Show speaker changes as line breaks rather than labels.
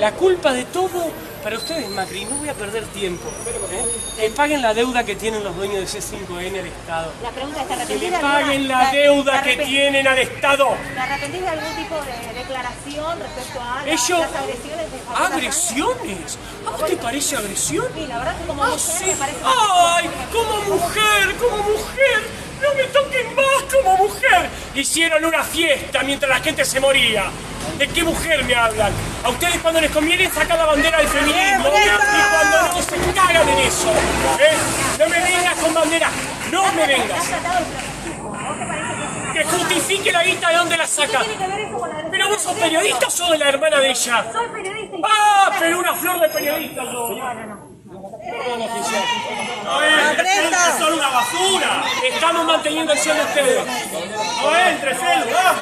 La culpa de todo para ustedes, Macri, no voy a perder tiempo. ¿eh? Que paguen la deuda que tienen los dueños de C5N al Estado.
La pregunta es, ¿te
Que le
alguna-
paguen la deuda que tienen al Estado.
¿Te arrepentís de algún tipo de declaración respecto a la-
Ellos...
las agresiones de?
¿Agresiones? ¿A vos te parece agresión?
Sí, la verdad que como
Ah,
mujer
sí.
me parece...
¡Ay! Como mujer, como mujer. No me toquen más como mujer. Hicieron una fiesta mientras la gente se moría. ¿De qué mujer me hablan? A ustedes cuando les conviene sacar la bandera del feminismo y cuando no se cagan en eso. ¿eh? No me vengas con bandera. No me
¿Has
vengas.
que
Que justifique la guita de dónde la
¿Qué
saca. ¿Pero vos sos periodista o sos la hermana de ella?
Soy periodista.
¡Ah! Pero una flor de periodista yo. Perdón, oficial. No entre, es solo una basura. Estamos manteniendo el de ustedes. No entre, celu.